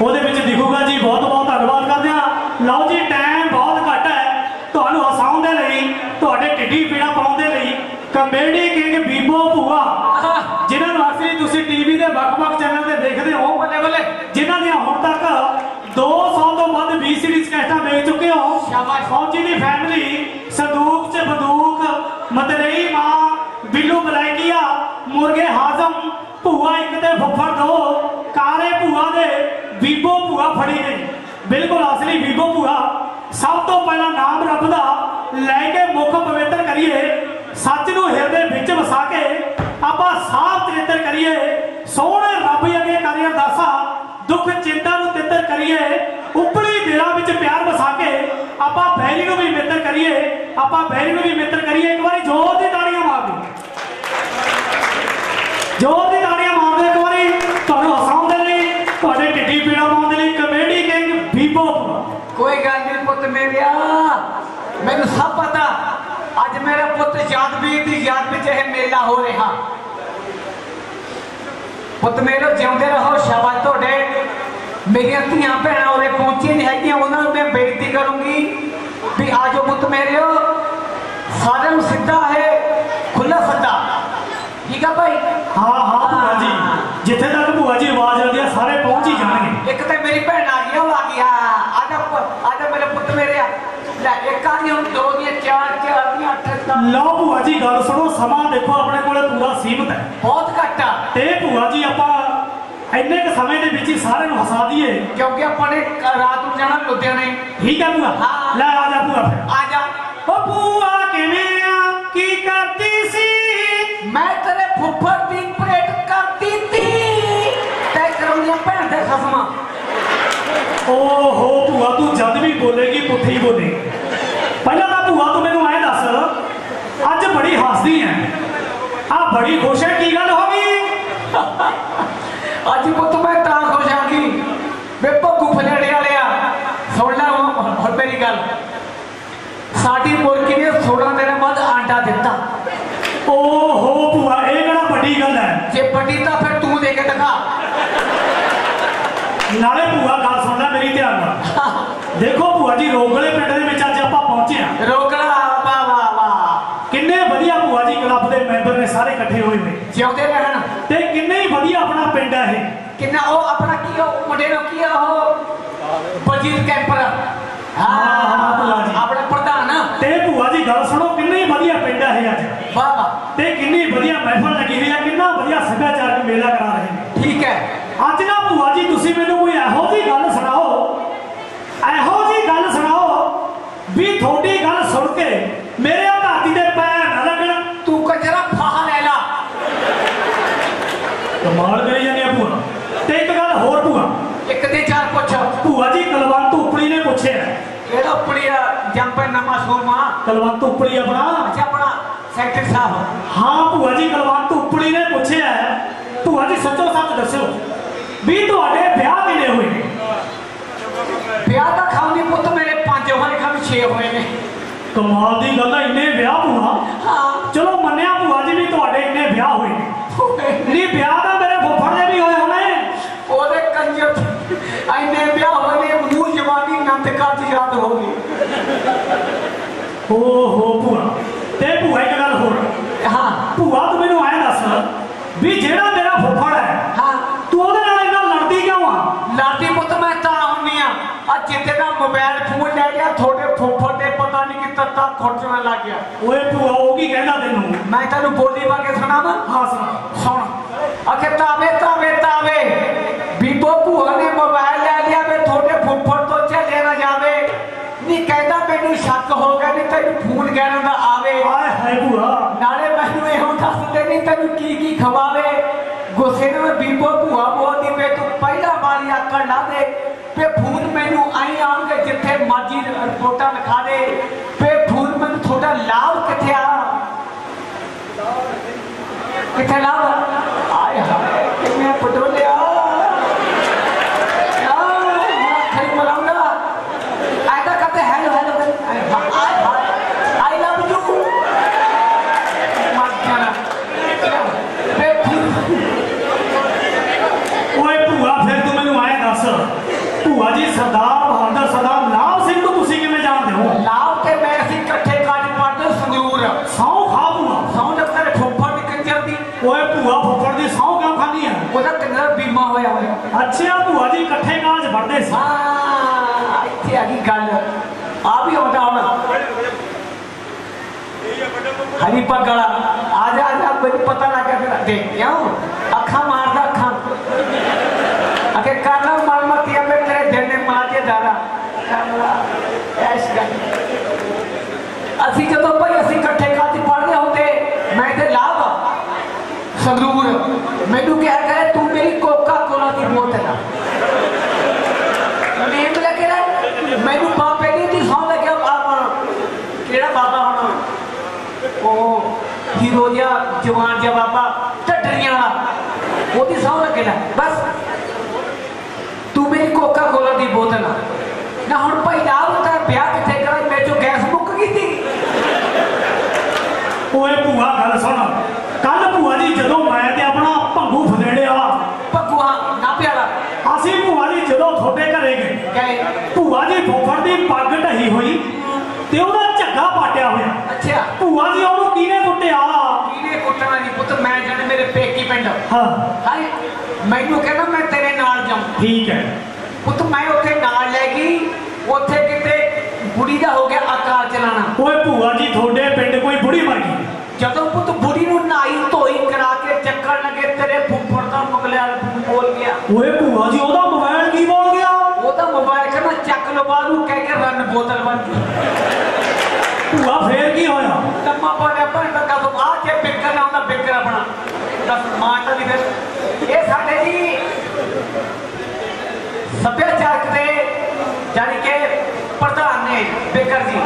ਉਹਦੇ ਵਿੱਚ ਦਿਖੂਗਾ ਜੀ ਬਹੁਤ ਬਹੁਤ ਧੰਨਵਾਦ ਕਰਦੇ ਆ ਲਓ ਜੀ ਟਾਈਮ ਬਹੁਤ ਘੱਟ ਹੈ। ਤੁਹਾਨੂੰ ਹਸਾਉਣ ਦੇ ਲਈ ਤੁਹਾਡੇ ਢਿੱਡੀ ਪੀੜਾ ਪਾਉਣ ਦੇ ਲਈ ਕਮੇਡੀ ਕਿੰਗ ਬੀਬੋ ਭੂਆ ਜਿਨ੍ਹਾਂ ਨੂੰ ਅਕਸਰ ਤੁਸੀਂ ਟੀਵੀ ਦੇ ਵੱਖ-ਵੱਖ ਚੈਨਲ ਤੇ ਦੇਖਦੇ ਹੋ ਬੱਲੇ ਬੱਲੇ। ਜਿਨ੍ਹਾਂ ਦੀਆਂ ਹੁਣ ਤੱਕ 200 ਤੋਂ ਵੱਧ ਵੀ ਸੀਰੀਜ਼ ਕੈਸਟਾਂ ਵੇਚ ਚੁੱਕੇ ਹੋ। ਸ਼ਾਬਾਸ਼। ਫੌਜੀ ਦੀ ਫੈਮਿਲੀ ਸੰਦੂਕ 'ਚ ਬੰਦੂਕ ਮਤਰੇਈ ਮਾਂ ਬਿੱਲੂ ਬਲੈਕੀਆ ਮੁਰਗੇ ਹਾਜ਼ਮ ਭੂਆ ਇੱਕ ਤੇ ਫੁੱਫੜ ਦੋ ਕਾਰੇ ਭੂਆ ਦੇ ਬੀਬੋ ਭੂਆ ਫੜੀ ਨੇ ਬਿਲਕੁਲ ਅਸਲੀ ਬੀਬੋ ਭੂਆ, ਸਭ ਤੋਂ ਪਹਿਲਾਂ ਨਾਮ ਰੱਬ ਦਾ ਲੈ ਕੇ ਮੁੱਖ ਪਵਿੱਤਰ ਕਰੀਏ, ਸੱਚ ਨੂੰ ਹਿਰਦੇ ਵਿੱਚ ਵਸਾ ਕੇ ਆਪਾਂ ਸਾਫ਼ ਚਰਿੱਤਰ ਕਰੀਏ, ਸੋਹਣੇ ਰੱਬ ਅੱਗੇ ਕਰੀਏ ਅਰਦਾਸਾਂ, ਦੁੱਖ ਚਿੰਤਾ ਨੂੰ ਤਿੱਤਰ ਕਰੀਏ, ਉਪਲੀ ਦਿਲਾਂ ਵਿੱਚ ਪਿਆਰ ਵਸਾ ਕੇ ਆਪਾਂ ਬੈਰੀ ਨੂੰ ਵੀ ਮਿੱਤਰ ਕਰੀਏ, ਆਪਾਂ ਬੈਰੀ ਨੂੰ ਵੀ ਮਿੱਤਰ ਕਰੀਏ, ਇੱਕ ਵਾਰੀ ਜ਼ੋਰ ਦੀ ਤਾੜੀਆਂ ਮਾਰ ਦਿਓ ਜ਼ੋਰ ਕੋਈ ਗੱਲ ਨਹੀਂ ਪੁੱਤ ਮੇਰਿਆ ਮੈਨੂੰ ਸਭ ਪਤਾ। ਅੱਜ ਮੇਰਾ ਪੁੱਤ ਯਾਦਵੀਰ ਦੀ ਯਾਦ ਵਿੱਚ ਇਹ ਮੇਲਾ ਹੋ ਰਿਹਾ। ਪੁੱਤ ਮੇਰੇ ਜਿਉਂਦੇ ਰਹੋ ਸ਼ਾਬਾਸ਼ ਤੁਹਾਡੇ। ਮੇਰੀਆਂ ਧੀਆਂ ਭੈਣਾਂ ਉਰੇ ਪਹੁੰਚੀਆਂ ਨਹੀਂ ਹੈਗੀਆਂ ਉਹਨਾਂ ਨੂੰ ਮੈਂ ਬੇਨਤੀ ਕਰੂੰਗੀ ਵੀ ਆਜੋ ਪੁੱਤ ਮੇਰਿਓ ਸਾਰਿਆਂ ਨੂੰ ਸਿੱਧਾ ਹੈ ਖੁੱਲਾ ਸੱਦਾ। ਠੀਕ ਆ ਭਾਈ? ਹਾਂ ਹਾਂ ਭੂਆ ਜੀ। ਜਿੱਥੇ ਤੱਕ ਭੂਆ ਜੀ ਆਵਾਜ਼ ਆਉਂਦੀ ਆ ਸਾਰੇ ਪਹੁੰਚ ਹੀ ਜਾਣਗੇ। ਇੱਕ ਤੇ ਮੇਰੀ ਭੈਣ ਆ ਗਈ ਉਹ ਆ ਗਈ ਹਾਂ ਆ ਜਾ ਪੁੱਤ, ਆ ਜਾ ਮੇਰੇ ਪੁੱਤ ਮੇਰੇ ਆ। ਲੈ ਇੱਕ ਆ ਗਈ ਹੁਣ ਦੋ ਦੀਆਂ ਚਾਰ ਚਾਰ ਦੀਆਂ ਅੱਠ ਦਸ। ਲਓ ਭੂਆ ਜੀ ਗੱਲ ਸੁਣੋ ਸਮਾਂ ਦੇਖੋ ਆਪਣੇ ਕੋਲੇ ਪੂਰਾ ਸੀਮਤ ਹੈ। ਬਹੁਤ ਘੱਟ ਆ। ਤੇ ਭੂਆ ਜੀ ਆਪਾਂ ਇੰਨੇ ਕ ਸਮੇਂ ਦੇ ਵਿੱਚ ਹੀ ਸਾਰਿਆਂ ਨੂੰ ਹਸਾ ਦਈਏ। ਕਿਉਂਕਿ ਆਪਾਂ ਨੇ ਰਾਤ ਨੂੰ ਜਾਣਾ ਲੁਧਿਆਣੇ। ਠੀਕ ਹੈ ਭੂਆ। ਲੈ ਆ ਜਾ ਭੂਆ ਫਿਰ। ਆ ਜਾ। ਓ ਭੂਆ ਕਿਵੇਂ ਆ? ਕੀ ਕਰਦੀ ਸੀ? ਮੈਂ ਤੇਰੇ ਫੁੱਫੜ ਦੀ ਪਰੇਡ ਕਰਦੀ ਤੀ। ਤੈ ਕਰਾਉਂਦੀਆਂ ਭੈਣ ਦੇ ਖਸਮਾਂ। ਓਹੋ ਭੂਆ ਤੂੰ ਜਦ ਬੋਲੇਗੀ ਪੁੱਠੀ ਹੀ ਬੋਲੇਗੀ। ਪਹਿਲਾਂ ਤਾਂ ਭੂਆ ਤੂੰ ਮੈਨੂੰ ਐ ਦੱਸ ਅੱਜ ਬੜੀ ਹੱਸਦੀ ਐ। ਆ ਬੜੀ ਖੁਸ਼ ਐ ਕੀ ਗੱਲ ਹੋ ਗਈ? ਅੱਜ ਪੁੱਤ ਮੈਂ ਤਾਂ ਖੁਸ਼ ਆ ਗਈ ਵੇ ਭੱਗੂ ਫਲੇੜੇ ਵਾਲਿਆ ਸੁਣ ਲੈ ਹੁਣ ਮੇਰੀ ਗੱਲ। ਸਾਡੀ ਮੁਰਗੀ ਨੇ 16 ਦਿਨਾਂ ਬਾਅਦ ਆਂਡਾ ਦਿੱਤਾ। ਓਹੋ ਭੂਆ ਇਹ ਕਿਹੜਾ ਵੱਡੀ ਗੱਲ ਐ? ਜੇ ਵੱਡੀ ਤਾਂ ਫਿਰ ਤੂੰ ਦੇ ਕੇ ਦਿਖਾ। ਨਾਲੇ ਭੂਆ ਗੱਲ ਸੁਣ ਲੈ ਮੇਰੀ ਧਿਆਨ ਨਾਲ ਦੇਖੋ ਭੂਆ ਜੀ ਰੋਗਲੇ ਪਿੰਡ ਦੇ ਵਿੱਚ ਅੱਜ ਆਪਾਂ ਪਹੁੰਚੇ ਆ ਰੋਕਣਾ ਵਾ ਵਾ ਵਾ ਕਿੰਨੇ ਵਧੀਆ ਭੂਆ ਜੀ ਕਲੱਬ ਦੇ ਮੈਂਬਰ ਨੇ ਸਾਰੇ ਇਕੱਠੇ ਹੋਏ ਨੇ। ਜਿਉਂਦੇ ਰਹਿਣ। ਤੇ ਕਿੰਨੇ ਹੀ ਵਧੀਆ ਆਪਣਾ ਪਿੰਡ ਹੈ ਇਹ। ਕਿੰਨਾ ਉਹ ਆਪਣਾ ਕੀ ਉਹ ਮੁੰਡੇ ਨੂੰ ਕੀ ਉਹ? ਬਲਜੀਤ ਕੈਂਪਰ। ਹਾਂ, ਹਾਂ, ਭੁੱਲਾ ਜੀ। ਆਪਣਾ ਪ੍ਰਧਾਨ। ਤੇ ਭੂਆ ਜੀ ਗੱਲ ਸੁਣੋ ਕਿੰਨੇ ਹੀ ਵਧੀਆ ਪਿੰਡ ਹੈ ਇਹ ਅੱਜ। ਵਾਹ ਵਾਹ। ਤੇ ਕਿੰਨੀ ਵਧੀਆ ਮਹਿਫਲ ਲੱਗੀ ਹੋਈ ਹੈ ਕਿੰਨਾ ਵਧੀਆ ਸੱਭਿਆਚਾਰਕ ਮੇਲਾ ਕਰਾ ਰਹੇ ਨੇ। ਠੀਕ ਹੈ। ਅੱਜ ਨਾ ਭੂਆ ਜੀ ਤੁਸੀਂ ਮੈਨੂੰ ਕੋਈ ਇਹੋ ਜਿਹੀ ਗੱਲ ਸੁਣਾਓ ਇਹੋ ਜਿਹੀ ਗੱਲ ਸੁਣਾਓ ਵੀ ਤੁਹਾਡੀ ਗੱਲ ਸੁਣ ਕੇ ਮੇਰੇ ਧਰਤੀ ਦੇ ਪੈਰ ਨਾ ਲੱਗਣ ਤੂੰ ਕਜਰਾ ਫਾਹ ਲੈ ਲਾ ਕਮਾਲ ਕਰੀ ਜਾਂਦੇ ਆ ਭੂਆ ਤੇ ਇੱਕ ਗੱਲ ਹੋਰ ਭੂਆ ਦੇ ਚਾਰ ਪੁੱਛ ਭੂਆ ਜੀ ਕਲਵੰਤ ਉਪਲੀ ਨੇ ਪੁੱਛਿਆ। ਕਿਹੜਾ ਉਪੜਿਆ ਜੰਪਰ ਨਮਾ ਸੋਮਾ ਕਲਵੰਤ ਉਪਲੀ ਆਪਣਾ। ਅੱਛਾ ਆਪਣਾ ਸੈਕਟਰੀ ਸਾਹਿਬ। ਹਾਂ ਭੂਆ ਜੀ ਕਲਵੰਤ ਉਪਲੀ ਨੇ ਪੁੱਛਿਆ। ਭੂਆ ਜੀ ਸੱਚੋ ਸੱਚ ਦੱਸਿਓ ਵੀ ਤੁਹਾਡੇ ਵਿਆਹ ਕਿਨੇ ਹੋਏ? ਨੇ ਵਿਆਹ ਦਾ ਖਾਉਣੀ ਪੁੱਤ ਮੇਰੇ ਪੰਜ ਹੋਏ ਖਾਵੀ 6 ਹੋਏ ਨੇ। ਕਮਾਲ ਦੀ ਗੱਲ ਹੈ ਇੰਨੇ ਵਿਆਹ ਭੂਆ। ਹਾਂ। ਚਲੋ ਮੰਨਿਆ ਭੂਆ ਜੀ ਵੀ ਤੁਹਾਡੇ ਇੰਨੇ ਵਿਆਹ ਹੋਏ ਨੇ। ਨਹੀਂ ਵਿਆਹ ਤਾਂ ਮੇਰੇ ਫੁੱਫੜ ਦੇ ਵੀ ਹੋਏ ਹੋਣੇ ਉਹਦੇ ਕੰਜਰ ਐਨੇ ਵਿਆਹ ਹੋਏ ਨੇ ਮੂੰਹ ਕਾਜ ਯਾਦ ਹੋ ਗਈ ਓ ਹੋ ਭੂਆ ਤੇ ਭੂਆ ਇੱਕ ਗੱਲ ਹੋਰ। ਹਾਂ ਭੂਆ ਤੂੰ ਮੈਨੂੰ ਐਂ ਦੱਸ ਵੀ ਜਿਹੜਾ ਮੇਰਾ ਫੁੱਫੜ ਹੈ ਹਾਂ ਤੂੰ ਉਹਦੇ ਨਾਲ ਇੰਨਾ ਲੜਦੀ ਕਿਉਂ ਆ? ਲਾਡੀ ਪੁੱਤ ਮੈਂ ਤਾਂ ਹੁੰਨੀ ਆ। ਆ ਜਿੱਤੇ ਦਾ ਮੋਬਾਈਲ ਫੋਨ ਲੈ ਗਿਆ ਤੁਹਾਡੇ ਫੁੱਫੜ ਦੇ ਪਤਾ ਨਹੀਂ ਕਿ ਤੱਤਾ ਖੁਰਚਣ ਲੱਗ ਗਿਆ। ਓਏ ਭੂਆ ਉਹ ਕੀ ਕਹਿੰਦਾ ਤੈਨੂੰ? ਮੈਂ ਤੈਨੂੰ ਬੋਲੀ ਪਾ ਕੇ ਸੁਣਾਵਾਂ? ਹਾਂ ਸੁਣਾ। ਸੁਣ। ਅਖੇ ਤਾਵੇ ਤਾਵੇ ਨਹੀਂ ਤੈਨੂੰ ਕੀ ਕੀ ਖਵਾਵੇ? ਗੁੱਸੇ ਨਾਲ ਬੀਬੋ ਭੂਆ ਬੋਲਦੀ ਵੇ ਤੂੰ ਪਹਿਲਾਂ ਵਾਲੀ ਆਕੜ ਲਾ ਦੇ। ਵੇ ਫੋਨ ਮੈਨੂੰ ਆਈ ਆਉਣਗੇ ਜਿੱਥੇ ਮਰਜ਼ੀ ਰਿਪੋਰਟਾਂ ਲਿਖਾ ਦੇ। ਵੇ ਫੋਨ ਮੈਨੂੰ ਤੁਹਾਡਾ ਲਾਭ ਕਿੱਥੇ ਆ? ਕਿੱਥੇ ਲਾਭ ਹਰੀ ਪੱਗਲਾ ਆ ਜਾ ਆ ਜਾ ਮੈਨੂੰ ਪਤਾ ਲੱਗ ਗਿਆ ਫਿਰ ਦੇਖ ਕਿਉਂ ਅੱਖਾਂ ਮਾਰਦਾ ਅੱਖਾਂ ਅਕੇ ਕਰਨਾ ਮਰ ਮਤੀਆ ਮੈਂ ਤੇਰੇ ਦਿਲ ਨੇ ਮਾਰ ਕੇ ਦਾਰਾ ਕਰਨਾ ਐਸ਼ ਕਰ ਅਸੀਂ ਜਦੋਂ ਭਾਈ ਅਸੀਂ ਇਕੱਠੇ ਖਾਤੀ ਪੜ੍ਹਦੇ ਹੁੰਦੇ ਮੈਂ ਤੇ ਲਾਭ ਸੰਗਰੂਰ ਮੈਨੂੰ ਕਿਹਾ ਕਰੇ ਤੂੰ ਮੇਰੀ ਕੋਕਾ ਕੋਲਾ ਦੀ ਬੋਤਲ ਆ ਨੇਮ ਲੱਗੇ ਨਾ ਮੈਨੂੰ ਬਾਪੇ ਦੀ ਦੀ ਸੌਂ ਲੱਗਿਆ ਬਾਬਾ ਕਿਹੜਾ ਬਾਬਾ ਹੁਣ ਉਹ ਹੀਰੋ ਜਿਹਾ ਜਵਾਨ ਜਿਹਾ ਬਾਬਾ ਢੱਡਰੀਆਂ ਵਾਲਾ। ਉਹਦੀ ਸੌਂ ਲੱਗੇ ਨਾ ਬਸ। ਤੂੰ ਮੇਰੀ ਕੋਕਾ ਕੋਲਾ ਦੀ ਬੋਤਲ ਆ। ਨਾ ਹੁਣ ਭਾਈ ਨਾ ਹੁੰਦਾ ਵਿਆਹ ਕਿੱਥੇ ਕਰਾਂ ਮੇਰੇ ਚੋਂ ਗੈਸ ਮੁੱਕ ਗਈ ਸੀ। ਓਏ ਭੂਆ ਗੱਲ ਸੁਣ। ਕੱਲ ਭੂਆ ਜੀ ਜਦੋਂ ਮੈਂ ਤੇ ਆਪਣਾ ਭੰਗੂ ਫਦੇੜੇ ਵਾਲਾ ਪੱਗੂਆ ਨਾ ਪਿਆਲਾ। ਅਸੀਂ ਭੂਆ ਜੀ ਜਦੋਂ ਤੁਹਾਡੇ ਘਰੇ ਗਏ ਕਹੇ ਭੂਆ ਜੀ ਫੁੱਫੜ ਦੀ ਪੱਗ ਢਹੀ ਹੋਈ ਤੇ ਉਹਦਾ ਝੱਗਾ ਪਾਟਿਆ ਹੋਇਆ। ਅੱਛਾ। ਭੂਆ ਜੀ ਉਹਨੂੰ ਕਿਹਨੇ ਕੁੱਟਿਆ ਕਿਹਨੇ ਕੁੱਟਣਾ ਨਹੀਂ ਪੁੱਤ ਮੈਂ ਜਾਣੇ ਮੇਰੇ ਪੇਕੀ ਪਿੰਡ। ਹਾਂ। ਹਾਏ ਮੈਨੂੰ ਕਹਿੰਦਾ ਮੈਂ ਤੇਰੇ ਨਾਲ ਜਾਉਂ ਠੀਕ ਹੈ। ਪੁੱਤ ਮੈਂ ਉੱਥੇ ਨਾਲ ਲੈ ਗਈ। ਉੱਥੇ ਕਿਤੇ ਬੁੜੀ ਦਾ ਹੋ ਗਿਆ ਆਕਾਰ ਚਲਾਣਾ। ਓਏ ਭੂਆ ਜੀ ਤੁਹਾਡੇ ਪਿੰਡ ਕੋਈ ਬੁੜੀ ਮਰ ਗਈ? ਜਦੋਂ ਪੁੱਤ ਬੁੜੀ ਨੂੰ ਨਾਈ ਧੋਈ ਕਰਾ ਕੇ ਚੱਕਣ ਲੱਗੇ ਤੇਰੇ ਫੁੱਫੜ ਦਾ ਮੁਗਲਿਆ ਬੋਲ ਗਿਆ। ਓਏ ਭੂਆ ਜੀ ਉਹਦਾ ਮੋਬਾਈਲ ਕੀ ਬੋਲ ਗਿਆ? ਉਹਦਾ ਮੋਬਾਈਲ ਕਹਿੰਦਾ ਚੱਕ ਲੋ ਬਾਹਰੋਂ ਕਹਿ ਕੇ ਰਨ ਬੋਤਲ ਬਣ ਗਈ। ਭੂਆ ਫੇਰ ਕੀ ਹੋਇਆ? ਲੰਮਾ ਬੋਲਿਆ ਪਰ ਕਦੋਂ ਆ ਕੇ ਬਿੱਕਰ ਨਾ ਹੁੰਦਾ ਬਿੱਕਰ ਆਪਣਾ। ਇਹ ਸਾਡੇ ਜੀ ਸੱਭਿਆਚਾਰਕ ਦੇ ਜਾਨੀ ਕਿ ਪ੍ਰਧਾਨ ਨੇ ਬਿੱਕਰ ਜੀ।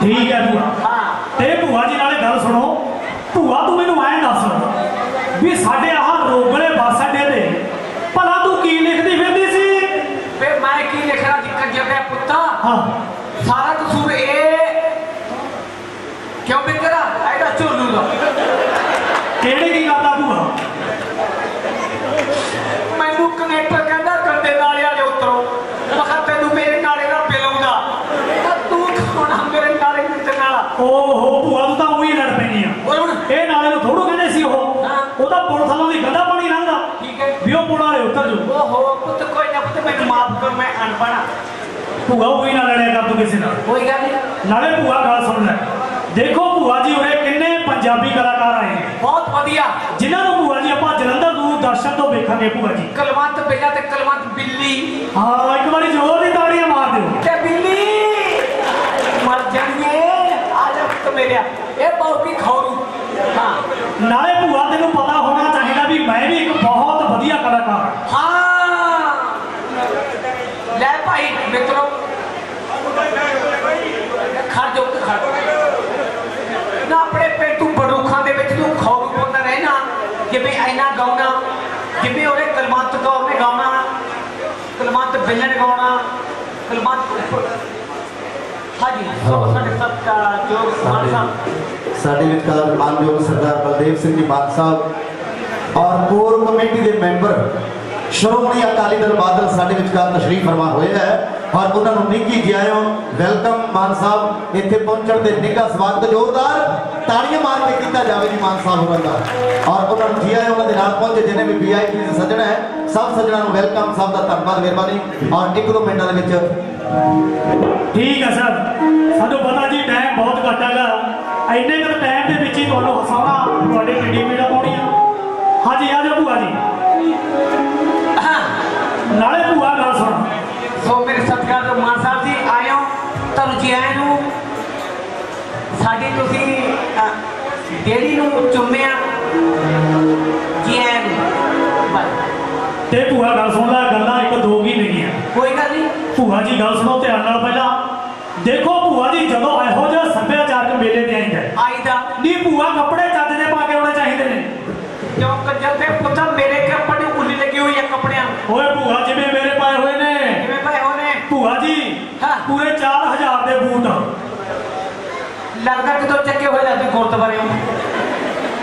ਠੀਕ ਹੈ ਭੂਆ। ਹਾਂ। ਤੇ ਭੂਆ ਜੀ ਨਾਲੇ ਗੱਲ ਸੁਣੋ। ਭੂਆ ਤੂੰ ਮੈਨੂੰ ਐਂ ਦੱਸ ਵੀ ਸਾਡੇ ਆਹ ਰੋਗਲੇ ਬੱਸ ਅੱਡੇ ਤੇ ਭਲਾ ਤੂੰ ਕੀ ਲਿਖਦੀ ਫਿਰਦੀ ਸੀ ਫਿਰ ਮੈਂ ਕੀ ਲਿਖਣਾ ਜੀ ਕੰਜਰ ਦੇ ਪੁੱਤਾ ਹਾਂ ਸਾਰਾ ਕਸੂਰ ਇਹ ਕਿਉਂ ਬਿੱਕਰਾ ਇਹਦਾ ਝੋਲੂ ਦਾ ਕਿਹੜੇ ਕੀ ਕਰਦਾ ਭੂਆ ਮੈਨੂੰ ਕਨੈਕਟਰ ਕਹਿੰਦਾ ਕੰਡੇ ਨਾਲੇ ਵਾਲੇ ਉਤਰੋ ਮੈਂ ਕਿਹਾ ਤੈਨੂੰ ਮੇਰੇ ਨਾਲੇ ਦਾ ਬਿੱਲ ਆਉਂਦਾ ਤਾਂ ਤੂੰ ਖਾਣਾ ਮੇਰੇ ਨਾਲੇ ਦੇ ਨਾਲ ਓਹੋ ਭੂਆ ਤੂੰ ਤਾਂ ਉਹੀ ਲੜ ਪੈਣੀ ਆ ਹੋਰ ਹੁਣ ਇਹ ਨਾਲੇ ਨੂੰ ਥੋੜੂ ਕਹਿੰਦੇ ਸੀ ਉਹ ਹਾਂ। ਉਹ ਤਾਂ ਪੁਲ ਥੱਲੋਂ ਦੀ ਗੰਦਾ ਪਾਣੀ ਲੰਘਦਾ ਠੀਕ ਹੈ ਵੀ ਉਹ ਪੁਲ ਵਾਲੇ ਉੱਤਰ ਜੂ ਓਹੋ ਪੁੱਤ ਕੋਈ ਨਾ ਪੁੱਤ ਮੈਂ ਅਨਪੜਾ ਭੂਆ ਉਹੀ ਨਾ ਲੜਿਆ ਕਰ ਤੂੰ ਕਿਸੇ ਨਾਲ। ਕੋਈ ਗੱਲ ਨਹੀਂ। ਨਾਲੇ ਭੂਆ ਗੱਲ ਸੁਣ ਲੈ। ਦੇਖੋ ਭੂਆ ਜੀ ਉਰੇ ਕਿੰਨੇ ਪੰਜਾਬੀ ਕਲਾਕਾਰ ਆਏ ਨੇ। ਬਹੁਤ ਵਧੀਆ। ਜਿਨ੍ਹਾਂ ਨੂੰ ਭੂਆ ਜੀ ਆਪਾਂ ਜਲੰਧਰ ਨੂੰ ਦਰਸ਼ਨ ਤੋਂ ਵੇਖਾਂਗੇ ਭੂਆ ਜੀ। ਕਲਵੰਤ ਬਿੱਲਾ ਤੇ ਕਲਵੰਤ ਬਿੱਲੀ। ਹਾਂ ਇੱਕ ਵਾਰੀ ਜ਼ੋਰ ਦੀ ਤਾੜੀਆਂ ਮਾਰ ਦਿਓ। ਤੇ ਬਿੱਲੀ। ਮਰ ਜਾਣੀਏ ਆ ਜਾ ਪੁੱਤ ਮੇਰਿਆ ਇਹ ਬੌਕੀ ਖੌਰੂ। ਹਾਂ। ਨਾਲੇ ਭੂਆ ਤੈਨੂੰ ਪਤਾ ਹੋਣਾ ਚਾਹੀਦਾ ਵੀ ਮੈਂ ਵੀ ਇੱਕ ਬਹੁਤ ਵਧੀਆ ਕਲਾਕਾਰ ਹਾਂ। ਹਾਂ। ਲੈ ਭਾਈ ਮਿੱਤਰੋ ਖੜ ਜਾਓ ਤੇ ਖੜ ਨਾ ਆਪਣੇ ਪੇਟੂ ਬੜੂਖਾਂ ਦੇ ਵਿੱਚ ਤੂੰ ਖੌਫ ਪਾਉਂਦਾ ਰਹਿਣਾ ਜਿਵੇਂ ਐਨਾ ਗਾਉਣਾ ਜਿਵੇਂ ਉਹਨੇ ਕਲਮੰਤ ਕੌਰ ਨੇ ਗਾਉਣਾ ਕਲਮੰਤ ਬਿੱਲ ਨੇ ਗਾਉਣਾ ਕਲਮੰਤ ਹਾਂਜੀ ਸਭ ਸਾਡੇ ਸਭ ਦਾ ਜੋ ਮਾਨ ਸਾਹਿਬ ਸਾਡੇ ਵਿਚਕਾਰ ਮਾਨਯੋਗ ਸਰਦਾਰ ਬਲਦੇਵ ਸਿੰਘ ਜੀ ਮਾਨ ਸਾਹਿਬ ਔਰ ਕੋਰ ਕਮੇਟੀ ਦੇ ਮੈਂਬਰ ਸ਼੍ਰੋਮਣੀ ਅਕਾਲੀ ਦਲ ਬਾਦਲ ਸਾਡੇ ਵਿਚਕਾਰ ਤਸ਼ਰੀਫ ਫਰਮਾ ਹੋਇਆ ਹੈ ਔਰ ਉਹਨਾਂ ਨੂੰ ਨਿੱਘੀ ਜੀ ਵੈਲਕਮ ਮਾਨ ਸਾਹਿਬ। ਇੱਥੇ ਪਹੁੰਚਣ ਤੇ ਨਿੱਘਾ ਸਵਾਗਤ ਜ਼ੋਰਦਾਰ। ਤਾੜੀਆਂ ਮਾਰ ਕੇ ਕੀਤਾ ਜਾਵੇ ਜੀ ਮਾਨ ਸਾਹਿਬ ਹੋਰਾਂ ਦਾ। ਔਰ ਉਹਨਾਂ ਨੂੰ ਜੀ ਉਹਨਾਂ ਦੇ ਨਾਲ ਪਹੁੰਚੇ ਜਿਨੇ ਵੀ ਵੀਆਈਪੀ ਦੇ ਸੱਜਣ ਹੈ, ਸਭ ਸੱਜਣਾਂ ਨੂੰ ਵੈਲਕਮ, ਸਭ ਦਾ ਧੰਨਵਾਦ, ਮਿਹਰਬਾਨੀ। ਔਰ ਇੱਕ ਦੋ ਮਿੰਟਾਂ ਦੇ ਵਿੱਚ ਠੀਕ ਹੈ ਸਰ। ਸਾਨੂੰ ਪਤਾ ਜੀ ਟਾਈਮ ਬਹੁਤ ਘੱਟ ਹੈਗਾ। ਇੰਨੇ ਕੁ ਟਾਈਮ ਦੇ ਵਿੱਚ ਹੀ ਤੁਹਾਨੂੰ ਹਸਾਉਣਾ ਤੁਹਾਡੇ ਕਿੱਡੀ ਪੀੜਾ ਪਾਉਣੀ ਆ ਹਾਂਜੀ, ਆ ਜਾਓ ਭੂਆ ਜੀ। ਸਤਿਕਾਰ ਤੋਂ ਮਾਨ ਸਾਹਿਬ ਜੀ ਆਇਓ ਤੁਹਾਨੂੰ ਜੀ ਆਇਆਂ ਨੂੰ? ਸਾਡੀ ਤੁਸੀਂ ਡੇਰੀ ਨੂੰ ਚੁੰਮਿਆ ਜੀ ਆਇਆਂ ਨੂੰ? ਤੇ ਭੂਆ ਗੱਲ ਸੁਣ ਲੈ ਗੱਲਾਂ ਇੱਕ ਦੋ ਹੀ ਨੇਗੀਆਂ। ਕੋਈ ਗੱਲ ਨਹੀਂ। ਭੂਆ ਜੀ ਗੱਲ ਸੁਣੋ ਧਿਆਨ ਨਾਲ ਪਹਿਲਾਂ। ਦੇਖੋ ਭੂਆ ਜੀ ਜਦੋਂ ਇਹੋ ਜਿਹਾ ਸੱਭਿਆਚਾਰਕ ਮੇਲੇ ਤੇ ਆਈਦਾ ਆਈ ਦਾ ਨਹੀਂ ਭੂਆ ਕੱਪੜੇ ਚੱਜ ਦੇ ਪਾ ਕੇ ਆਉਣੇ ਚਾਹੀਦੇ ਨੇ। ਕਿਉਂ? ਕੰਜਰ ਦੇ ਪੁੱਤਰ ਮੇਰੇ ਕੱਪੜੇ ਉੱਲੀ ਲੱਗੀ ਹੋਈ ਹੈ ਕੱਪੜਿਆਂ ਓਏ ਭੂਆ ਜਿਵੇਂ ਮੇਰੇ ਪਾਏ ਹੋਏ ਨੇ ਕਿਵੇਂ ਭਾਈ ਹੋਣੇ ਭੂਆ ਜੀ ਹਾਂ। ਪੂਰੇ 4000 ਦੇ ਬੂਟ ਲੱਗਦਾ ਕਿਦੋਂ ਚੱਕੇ ਹੋਏ ਲੱਗਦੇ ਗੁਰਦੁਆਰੇ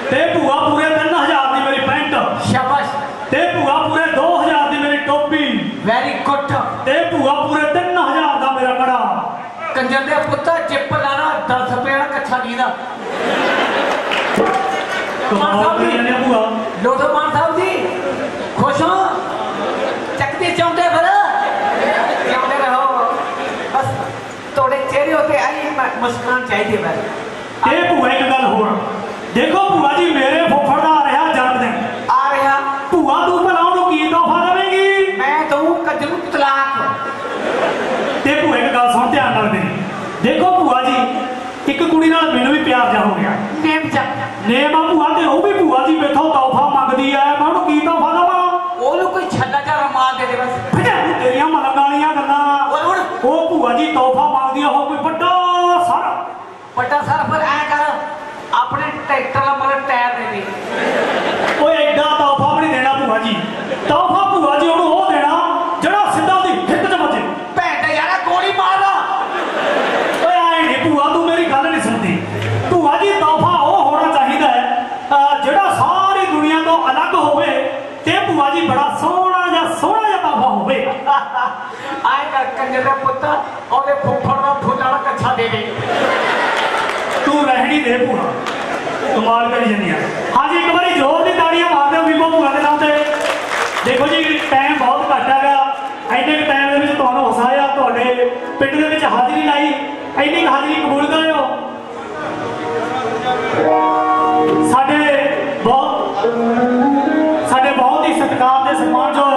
ਤੇ ਭੂਆ ਪੂਰੇ 3000 ਦੀ ਮੇਰੀ ਪੈਂਟ। ਸ਼ਾਬਾਸ਼। ਤੇ ਭੂਆ ਪੂਰੇ 2000 ਦੀ ਮੇਰੀ ਟੋਪੀ। ਵੈਰੀ ਗੁੱਡ ਤੇ ਭੂਆ ਪੂਰੇ 3000 ਦਾ ਮੇਰਾ ਕੜਾ। ਕੰਜਰ ਦੇ ਪੁੱਤਰ ਚਿੱਪ ਲਾਣਾ 10 ਰੁਪਏ ਦਾ ਕੱਛਾ ਨਹੀਂ ਦਾ ਕਰੀ ਜਾਂਦੇ ਆ ਭੂਆ। ਲੋਧੋ ਮਾਨ ਸਾਹਿਬ ਜੀ ਖੁਸ਼ ਹੋ? ਚੱਕਦੇ ਚਾਹੁੰਦੇ ਰਹੋ ਬਸ ਤੁਹਾਡੇ ਚਿਹਰੇ ਉੱਤੇ ਆਈ ਮ- ਮੁਸਕਾਨ ਚਾਹੀਦੀ ਹੈ ਇਹ ਭੂਆ ਇੱਕ ਗੱਲ ਹੋਰ। ਦੇਖੋ ਭੂਆ ਜੀ ਮੇਰੇ ਫੁੱਫੜ ਦਾ ਆ ਰਿਹਾ ਜਨਮ ਦਿਨ। ਆ ਰਿਹਾ। ਭੂਆ ਤੂੰ ਭਲਾ ਉਹਨੂੰ ਕੀ ਤੋਹਫਾ ਦੇਵੇਂਗੀ? ਮੈਂ ਦਊਂ ਕੱਜੂ ਤਲਾਕ। ਤੇ ਭੂਆ ਇੱਕ ਗੱਲ ਸੁਣ ਧਿਆਨ ਨਾਲ ਮੇਰੀ ਦੇਖੋ ਭੂਆ ਜੀ ਇੱਕ ਕੁੜੀ ਨਾਲ ਮੈਨੂੰ ਵੀ ਪਿਆਰ ਜਾ ਹੋ ਗਿਆ। ਨੇਮ ਚੱਕ ਨੇਮ ਆ ਭੂਆ ਤੇ ਉਹ ਵੀ ਭੂਆ ਜੀ ਮੇਥੋਂ ਤੋਹਫਾ ਮੰਗਦੀ ਐ ਮੈਂ ਉਹਨੂੰ ਕੀ ਤੋਹਫਾ ਦੇਵਾਂ? ਉਹਨੂੰ ਕੋਈ ਛੱਲਾ ਜਾ ਰਮਾਲ ਦੇ ਦੇ ਬਸ। ਭਜਾ ਤੇਰੀਆਂ ਮਲੰਗ ਵਾਲੀਆਂ ਗੱਲਾਂ। ਉਹ ਭੂਆ ਜੀ ਤੋਹਫਾ ਮੰਗਦੀ ਆ ਉਹ ਕੋਈ ਵੱਡਾ ਵੱਡਾ ਸਰ ਪਰ ਐ ਕਰ ਆਪਣੇ ਟਰੈਕਟਰ ਦਾ ਮਗਰ ਟਾਇਰ ਦੇ ਦੇ। ਓਏ ਐਡਾ ਤੋਹਫਾ ਵੀ ਨਹੀਂ ਦੇਣਾ ਭੂਆ ਜੀ। ਤੋਹਫਾ ਭੂਆ ਜੀ ਉਹਨੂੰ ਉਹ ਦੇਣਾ ਜਿਹੜਾ ਸਿੱਧਾ ਉਹਦੀ ਹਿੱਕ 'ਚ ਵੱਜੇ। ਭੈਣ ਦਾ ਯਾਰਾ ਗੋਲੀ ਮਾਰਦਾ। ਓਏ ਆਏ ਨਹੀਂ ਭੂਆ ਤੂੰ ਮੇਰੀ ਗੱਲ ਨਹੀਂ ਸੁਣਦੀ। ਭੂਆ ਜੀ ਤੋਹਫਾ ਉਹ ਹੋਣਾ ਚਾਹੀਦਾ ਹੈ ਜਿਹੜਾ ਸਾਰੀ ਦੁਨੀਆ ਤੋਂ ਅਲੱਗ ਹੋਵੇ ਤੇ ਭੂਆ ਜੀ ਬੜਾ ਸੋਹਣਾ ਜਿਹਾ ਸੋਹਣਾ ਜਿਹਾ ਤੋਹਫਾ ਹੋਵੇ। ਆਏ ਕਰ ਕੰਜਰ ਦਾ ਪੁੱਤ ਉਹਦੇ ਫੁੱਫੜ ਦਾ ਫੁੱਲ ਵਾਲਾ ਕੱਛਾ ਦੇ ਦੇ। ਤੂੰ ਦੇ ਭੂਆ ਕਮਾਲ ਕਰੀ ਜਾਂਦੀ ਆ। ਹਾਂਜੀ, ਇੱਕ ਵਾਰੀ ਜ਼ੋਰ ਦੀ ਤਾੜੀਆਂ ਮਾਰ ਦਿਓ ਬੀਬੋ ਭੂਆ ਦੇ ਨਾਮ ਤੇ। ਦੇਖੋ ਜੀ ਟਾਈਮ ਬਹੁਤ ਘੱਟ ਹੈਗਾ। ਇੰਨੇ ਕੁ ਟਾਈਮ ਦੇ ਵਿੱਚ ਤੁਹਾਨੂੰ ਹਸਾਇਆ ਤੁਹਾਡੇ ਪਿੰਡ ਦੇ ਵਿੱਚ ਹਾਜ਼ਰੀ ਲਾਈ। ਇੰਨੀ ਕੁ ਹਾਜ਼ਰੀ ਕਬੂਲ ਕਰਿਓ। ਸਾਡੇ ਬਹੁਤ ਸਾਡੇ ਬਹੁਤ ਹੀ ਸਤਿਕਾਰ ਦੇ ਸਨਮਾਨਯੋਗ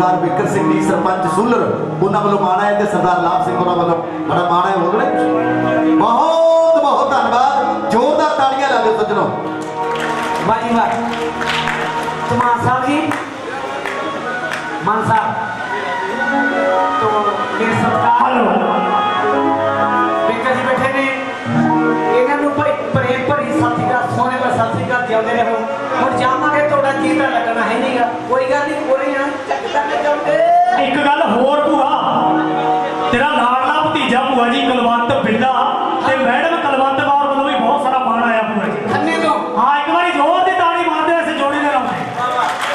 ਸਰਦਾਰ ਬਿੱਕਰ ਸਿੰਘ ਜੀ ਸਰਪੰਚ ਸੁਲਰ ਉਹਨਾਂ ਵੱਲੋਂ ਮਾਣ ਹੈ ਤੇ ਸਰਦਾਰ ਲਾਭ ਸਿੰਘ ਉਹਨਾਂ ਵੱਲੋਂ ਬੜਾ ਮਾਣ ਹੈ ਹੋਰ ਨੇ ਇੱਕ ਗੱਲ ਹੋਰ ਭੂਆ। ਤੇਰਾ ਲਾਡਲਾ ਭਤੀਜਾ ਭੂਆ ਜੀ ਕੁਲਵੰਤ ਬਿੱਲਾ ਤੇ ਮੈਡਮ ਕੁਲਵੰਤ ਕੌਰ ਵੱਲੋਂ ਵੀ ਬਹੁਤ ਸਾਰਾ ਮਾਣ ਆਇਆ ਭੂਆ ਜੀ। ਖੰਨੇ ਤੋਂ। ਹਾਂ ਇੱਕ ਵਾਰੀ ਜ਼ੋਰ ਦੀ ਤਾੜੀ ਮਾਰਦੇ ਇਸ ਜੋੜੀ ਦੇ ਨਾਲ।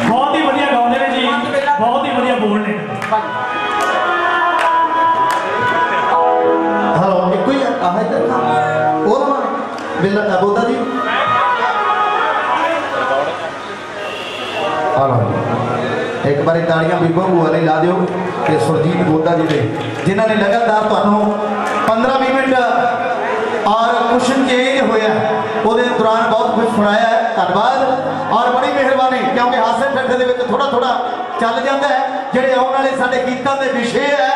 ਬਹੁਤ ਹੀ ਵਧੀਆ ਗਾਉਂਦੇ ਨੇ ਜੀ। ਬਹੁਤ ਹੀ ਵਧੀਆ ਬੋਲਦੇ ਨੇ। ਹਲੋ ਇੱਕੋ ਹੀ ਆਹ ਇੱਧਰ। ਨਾ ਉਹ ਨਾ ਬਿੱਲਾ ਬੋਦਾ ਜੀ। ਇੱਕ ਵਾਰੀ ਤਾੜੀਆਂ ਬੀਬਾ ਭੂਆ ਲਈ ਲਾ ਦਿਓ ਤੇ ਸੁਰਜੀਤ ਬੋਦਾ ਜੀ ਦੇ, ਜਿਨ੍ਹਾਂ ਨੇ ਲਗਾਤਾਰ ਤੁਹਾਨੂੰ 15-20 ਮਿੰਟ ਔਰ ਕੁਛ ਚੇਂਜ ਹੋਇਆ ਉਹਦੇ ਦੌਰਾਨ ਬਹੁਤ ਕੁਝ ਸੁਣਾਇਆ ਹੈ, ਧੰਨਵਾਦ। ਔਰ ਬੜੀ ਮਿਹਰਬਾਨੀ, ਕਿਉਂਕਿ ਹਾਸੇ ਠੱਠੇ ਦੇ ਵਿੱਚ ਥੋੜਾ ਥੋੜਾ ਚੱਲ ਜਾਂਦਾ ਹੈ, ਜਿਹੜੇ ਆਉਣ ਵਾਲੇ ਸਾਡੇ ਗੀਤਾਂ ਦੇ ਵਿਸ਼ੇ ਹੈ।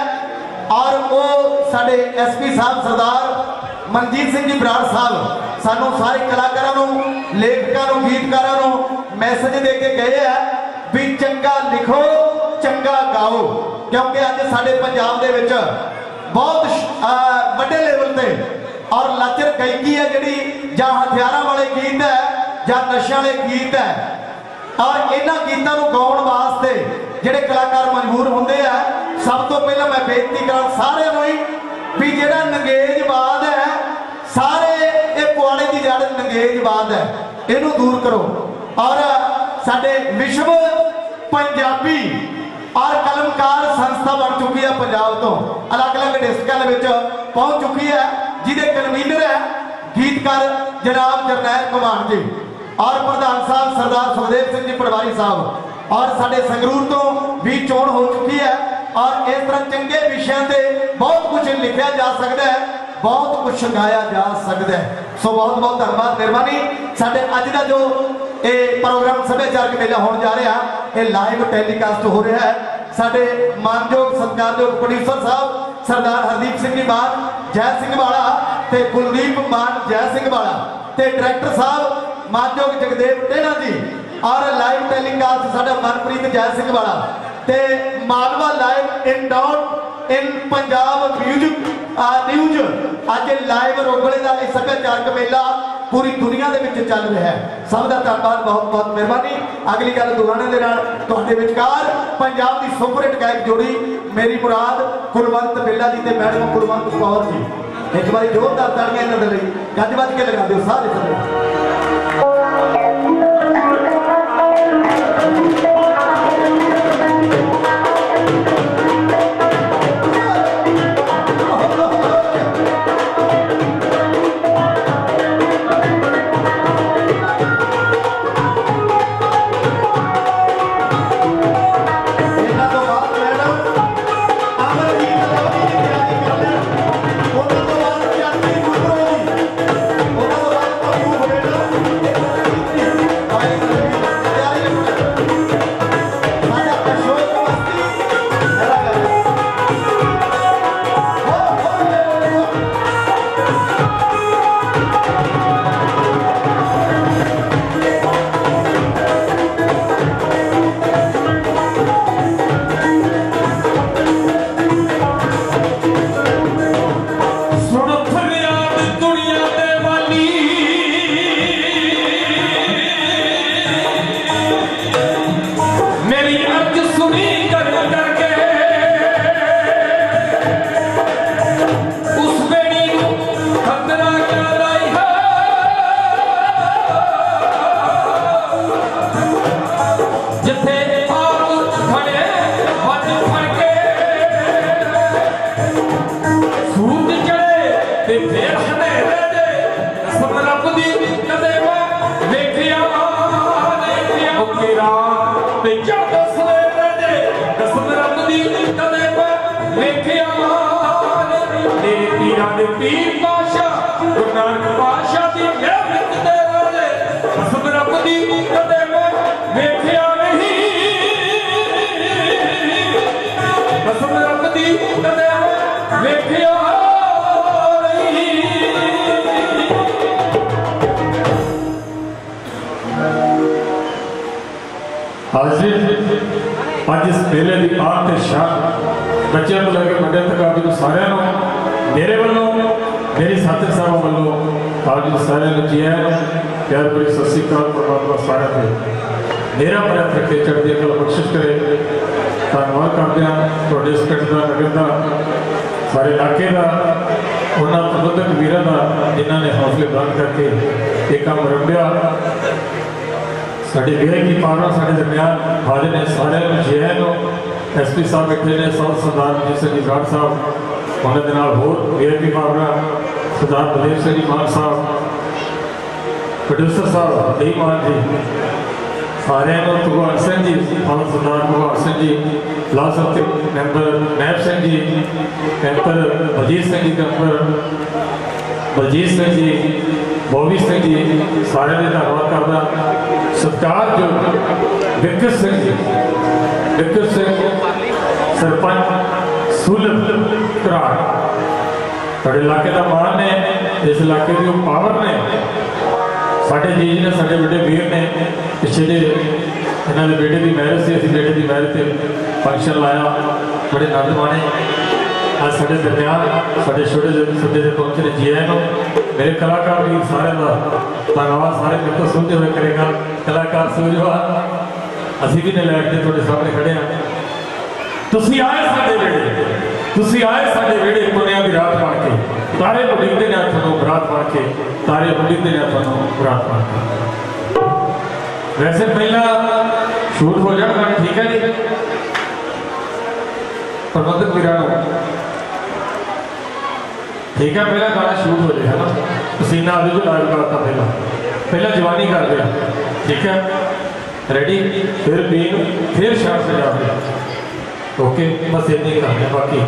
ਔਰ ਉਹ ਸਾਡੇ ਐਸਪੀ ਸਾਹਿਬ ਸਰਦਾਰ ਮਨਜੀਤ ਸਿੰਘ ਜੀ ਬਰਾੜ ਸਾਹਿਬ, ਸਾਨੂੰ ਸਾਰੇ ਕਲਾਕਾਰਾਂ ਨੂੰ, ਲੇਖਕਾਂ ਨੂੰ, ਗੀਤਕਾਰਾਂ ਨੂੰ ਮੈਸੇਜ ਦੇ ਕੇ ਗਏ ਆ ਵੀ ਚੰਗਾ ਲਿਖੋ, ਚੰਗਾ ਗਾਓ। ਕਿਉਂਕਿ ਅੱਜ ਸਾਡੇ ਪੰਜਾਬ ਦੇ ਵਿੱਚ ਬਹੁਤ ਵੱਡੇ ਲੈਵਲ ਤੇ ਔਰ ਲਾਚਰ ਗਾਇਕੀ ਹੈ ਜਿਹੜੀ, ਜਾਂ ਹਥਿਆਰਾਂ ਵਾਲੇ ਗੀਤ ਹੈ, ਜਾਂ ਨਸ਼ਿਆਂ ਵਾਲੇ ਗੀਤ ਹੈ। ਔਰ ਇਹਨਾਂ ਗੀਤਾਂ ਨੂੰ ਗਾਉਣ ਵਾਸਤੇ ਜਿਹੜੇ ਕਲਾਕਾਰ ਮਜਬੂਰ ਹੁੰਦੇ ਆ, ਸਭ ਤੋਂ ਪਹਿਲਾਂ ਮੈਂ ਬੇਨਤੀ ਕਰਾਂ ਸਾਰਿਆਂ ਨੂੰ ਹੀ ਵੀ ਜਿਹੜਾ ਨੰਗੇਜਵਾਦ ਹੈ, ਸਾਰੇ ਇਹ ਪੁਆੜੇ ਦੀ ਜੜ ਨੰਗੇਜਵਾਦ ਹੈ, ਇਹਨੂੰ ਦੂਰ ਕਰੋ। ਔਰ ਸਾਡੇ ਵਿਸ਼ਵ ਪੰਜਾਬੀ ਔਰ ਕਲਮਕਾਰ ਸੰਸਥਾ ਬਣ ਚੁੱਕੀ ਹੈ ਪੰਜਾਬ ਤੋਂ। ਅਲੱਗ-ਅਲੱਗ ਡਿਸਟ੍ਰਿਕਟਾਂ ਦੇ ਵਿੱਚ ਪਹੁੰਚ ਚੁੱਕੀ ਹੈ, ਜਿਹਦੇ ਕਨਵੀਨਰ ਹੈ ਗੀਤਕਾਰ ਜਨਾਬ ਜਰਨੈਲ ਕੁਮਾਰ ਜੀ ਔਰ ਪ੍ਰਧਾਨ ਸਾਹਿਬ ਸਰਦਾਰ ਸੁਖਦੇਵ ਸਿੰਘ ਜੀ ਪਟਵਾਰੀ ਸਾਹਿਬ ਔਰ ਸਾਡੇ ਸੰਗਰੂਰ ਤੋਂ ਵੀ ਚੋਣ ਹੋ ਚੁੱਕੀ ਹੈ ਔਰ ਇਸ ਤਰ੍ਹਾਂ ਚੰਗੇ ਵਿਸ਼ਿਆਂ ਤੇ ਬਹੁਤ ਕੁਝ ਲਿਖਿਆ ਜਾ ਸਕਦਾ ਹੈ, ਬਹੁਤ ਕੁਝ ਗਾਇਆ ਜਾ ਸਕਦਾ ਹੈ। ਸੋ ਬਹੁਤ ਬਹੁਤ ਧੰਨਵਾਦ, ਮਿਹਰਬਾਨੀ। ਸਾਡੇ ਅੱਜ ਦਾ ਜੋ ਇਹ ਪ੍ਰੋਗਰਾਮ ਸੱਭਿਆਚਾਰਕ ਮੇਲਾ ਹੋਣ ਜਾ ਰਿਹਾ, ਇਹ ਲਾਈਵ ਟੈਲੀਕਾਸਟ ਹੋ ਰਿਹਾ ਹੈ। ਸਾਡੇ ਮਾਨਯੋਗ, ਸਤਿਕਾਰਯੋਗ ਪ੍ਰੋਡਿਊਸਰ ਸਾਹਿਬ, ਸਰਦਾਰ ਹਰਦੀਪ ਸਿੰਘ ਜੀ ਮਾਨ ਜੈ ਸਿੰਘ ਵਾਲਾ ਤੇ ਕੁਲਦੀਪ ਮਾਨ, ਜੈ ਸਿੰਘ ਵਾਲਾ ਤੇ ਡਾਇਰੈਕਟਰ ਸਾਹਿਬ, ਮਾਨਯੋਗ ਜਗਦੇਵ ਟੇਣਾ ਜੀ। ਔਰ ਲਾਈਵ ਟੈਲੀਕਾਸਟ ਸਾਡਾ ਮਨਪ੍ਰੀਤ ਜੈ ਸਿੰਘ ਵਾਲਾ ਤੇ Malwa live in down in Punjab music news ਅੱਜ ਲਾਈਵ ਰੋਗਲੇ ਦਾ ਇਹ ਸੱਭਿਆਚਾਰਕ ਮੇਲਾ ਪੂਰੀ ਦੁਨੀਆ ਦੇ ਵਿੱਚ ਚੱਲ ਰਿਹਾ ਹੈ। ਸਭ ਦਾ ਧੰਨਵਾਦ, ਬਹੁਤ ਬਹੁਤ ਮਿਹਰਬਾਨੀ। ਅਗਲੀ ਗੱਲ ਦੁਗਾਣੇ ਦੇ ਨਾਲ ਤੁਹਾਡੇ ਵਿਚਕਾਰ। ਪੰਜਾਬ ਦੀ ਸੁਪਰ ਹਿੱਟ ਗਾਇਕ ਜੋੜੀ ਮੇਰੀ ਮੁਰਾਦ, ਕੁਲਵੰਤ ਬਿੱਲਾ ਜੀ ਤੇ ਮੈਡਮ ਕੁਲਵੰਤ ਕੌਰ ਜੀ। ਇੱਕ ਵਾਰੀ ਜ਼ੋਰਦਾਰ ਤਾੜੀਆਂ ਇਹਨਾਂ ਦੇ ਲਈ। ਗੱਜ ਵੱਜ ਕੇ ਲਗਾ ਦਿਓ ਸਾਰੇ ਥੱਲੇ ਦੀ ਕਦੇ ਮੈਂ ਵੇਖਿਆ ਨਹੀਂ। ਕਸਮ ਰੱਬ ਦੀ ਕਦੇ ਮੈਂ ਵੇਖਿਆ ਹਾਜ਼ਰ ਅੱਜ ਇਸ ਮੇਲੇ ਦੀ ਆਨ ਤੇ ਸ਼ਾਨ ਬੱਚਿਆਂ ਤੋਂ ਲੈ ਕੇ ਵੱਡੇ ਤੱਕ ਆਪ ਜੀ ਸਾਰਿਆਂ ਨੂੰ, ਮੇਰੇ ਵੱਲੋਂ, ਮੇਰੀ ਸਾਥੀ ਸਾਹਿਬਾਂ ਵੱਲੋਂ ਆਪ ਜੀ ਸਾਰਿਆਂ ਨੂੰ ਜੀ ਹੈ ਪਿਆਰ ਭਰੀ ਸਤਿ ਸ੍ਰੀ ਅਕਾਲ, ਪਰਮਾਤਮਾ ਸਾਰਿਆਂ ਤੇ ਮੇਰਾ ਪ੍ਰਯਤ ਰੱਖੇ ਚੜ੍ਹਦੀ ਕਲਾ ਬਖਸ਼ਿਸ਼ ਕਰੇ। ਧੰਨਵਾਦ ਕਰਦੇ ਹਾਂ ਤੁਹਾਡੇ ਇਸ ਪਿੰਡ ਦਾ, ਨਗਰ ਦਾ, ਸਾਰੇ ਇਲਾਕੇ ਦਾ, ਉਹਨਾਂ ਪ੍ਰਬੰਧਕ ਵੀਰਾਂ ਦਾ, ਜਿਨ੍ਹਾਂ ਨੇ ਹੌਸਲੇ ਬੁਲੰਦ ਕਰਕੇ ਇਹ ਕੰਮ ਰੰਭਿਆ। ਸਾਡੇ ਵੀਰੇ ਕੀ ਪਾਵਨਾ ਸਾਡੇ ਦਰਮਿਆਨ ਹਾਜ਼ਰ ਨੇ ਸਾਰਿਆਂ ਨੂੰ ਜੀ ਆਇਆਂ ਨੂੰ ਐਸਪੀ ਸਾਹਿਬ ਬੈਠੇ ਨੇ ਸਭ ਸਰਦਾਰ ਜੀ ਸਿੰਘ ਜੀ ਗਾੜ ਸਾਹਿਬ। ਉਹਨਾਂ ਦੇ ਨਾਲ ਹੋਰ ਵੀਰੇ ਕੀ ਪਾਵਨਾ ਸਰਦਾਰ ਬਲੇਵ ਸਿੰਘ ਜੀ, ਮਾਨ ਸਾਹਿਬ ਪ੍ਰੋਡਿਊਸਰ ਸਾਹਿਬ ਦੇਈ ਮਾਨ ਜੀ ਸਾਰਿਆਂ ਨੂੰ ਭਗਵਾਨ ਸਿੰਘ ਜੀ ਫਾਦਰ ਸਰਦਾਰ ਭਗਵਾਨ ਸਿੰਘ ਜੀ ਲਾਲ ਸਾਹਿਬ ਦੇ ਮੈਂਬਰ ਨੈਬ ਸਿੰਘ ਜੀ ਮੈਂਬਰ ਬਲਜੀਤ ਸਿੰਘ ਜੀ ਮੈਂਬਰ ਬਲਜੀਤ ਸਿੰਘ ਜੀ ਬੋਵੀ ਸਿੰਘ ਜੀ ਸਾਰਿਆਂ ਦੇ ਧੰਨਵਾਦ ਕਰਦਾ ਸਤਿਕਾਰਯੋਗ ਵਿਕਰ ਸਿੰਘ ਜੀ ਵਿਕਰ ਸਿੰਘ ਸਰਪੰਚ ਸੁਲਭ ਕਰਾਰ ਸਾਡੇ ਇਲਾਕੇ ਦਾ ਮਾਣ ਨੇ ਇਸ ਇਲਾਕੇ ਦੀ ਉਹ ਪਾਵਰ ਨੇ ਸਾਡੇ ਜੀ ਨੇ ਸਾਡੇ ਵੱਡੇ ਵੀਰ ਨੇ ਪਿੱਛੇ ਜੇ ਇਹਨਾਂ ਦੇ ਬੇਟੇ ਦੀ ਮੈਰਿਜ ਸੀ, ਅਸੀਂ ਬੇਟੇ ਦੀ ਮੈਰਿਜ ਤੇ ਫੰਕਸ਼ਨ ਲਾਇਆ, ਬੜੇ ਆਨੰਦ ਮਾਣੇ। ਅੱਜ ਸਾਡੇ ਦਰਮਿਆਨ, ਸਾਡੇ ਛੋਟੇ ਜਿਹੇ ਸੱਦੇ ਦੇ ਪਹੁੰਚੇ ਨੇ ਜੀ ਆਇਆਂ ਨੂੰ। ਮੇਰੇ ਕਲਾਕਾਰ ਵੀਰ ਸਾਰਿਆਂ ਦਾ ਧੰਨਵਾਦ, ਸਾਰੇ ਮੇਰੇ ਤੋਂ ਸੁਣਦੇ ਹੋਏ ਕਰੇਗਾ। ਕਲਾਕਾਰ ਸੂਝਵਾਨ ਅਸੀਂ ਵੀ ਨੇ ਲੈਟ ਤੇ ਤੁਹਾਡੇ ਸਾਹਮਣੇ ਖੜੇ ਹਾਂ। ਤੁਸੀਂ ਆਏ ਸਾਡੇ ਵੇੜੇ ਤੁਸੀਂ ਆਏ ਸਾਡੇ ਵੇੜੇ ਪੁੰਨਿਆਂ ਦੀ ਰਾਤ ਬਣ ਕੇ, ਤਾਰੇ ਉਡੀਕਦੇ ਨੇ ਤੁਹਾਨੂੰ ਬਰਾਤ ਬਣ ਕੇ। ਤਾਰੇ ਉਡੀਕਦੇ ਨੇ ਤੁਹਾਨੂੰ ਬਰਾਤ ਬਣ ਵੈਸੇ ਪਹਿਲਾਂ ਸ਼ੂਟ ਹੋ ਜਾਣਾ ਗਾਣਾ ਠੀਕ ਹੈ ਜੀ। ਪ੍ਰਬੰਧਕ ਵੀਰਾਂ ਠੀਕ ਹੈ, ਪਹਿਲਾਂ ਗਾਣਾ ਸ਼ੂਟ ਹੋ ਜਾਏ ਹਨਾ ਪਸੀਨਾ ਆਦੇ ਜੋ, ਲਾਈਵ ਕਰਤਾ ਪਹਿਲਾਂ। ਪਹਿਲਾਂ ਜਵਾਨੀ ਕਰਦੇ ਆ। ਠੀਕ ਹੈ? ਰੈਡੀ ਫਿਰ ਬੀਨ ਫਿਰ ਸ਼ਾਟ ਸਜਾਉਂਦੇ ਓਕੇ ਬਸ ਇੰਨੀ ਕਰਦੇ ਬਾਕੀ